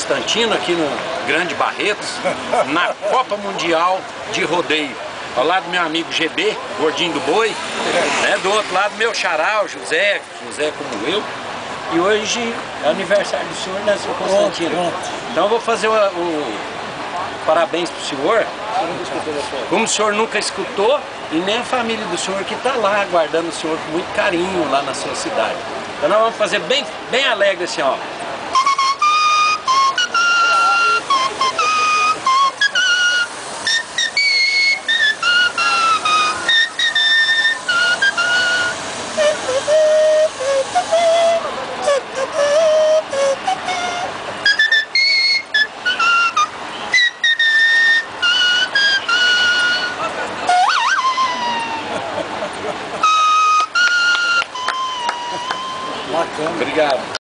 Constantino, aqui no Grande Barretos, na Copa Mundial de Rodeio. Ao lado do meu amigo GB, gordinho do boi, né? do outro lado meu xará, o José, José como eu. E hoje é aniversário do senhor, né, senhor Constantino? Então eu vou fazer o, o parabéns pro senhor. Como o senhor nunca escutou, e nem a família do senhor que está lá aguardando o senhor com muito carinho lá na sua cidade. Então nós vamos fazer bem, bem alegre assim, ó. Bacana. Obrigado.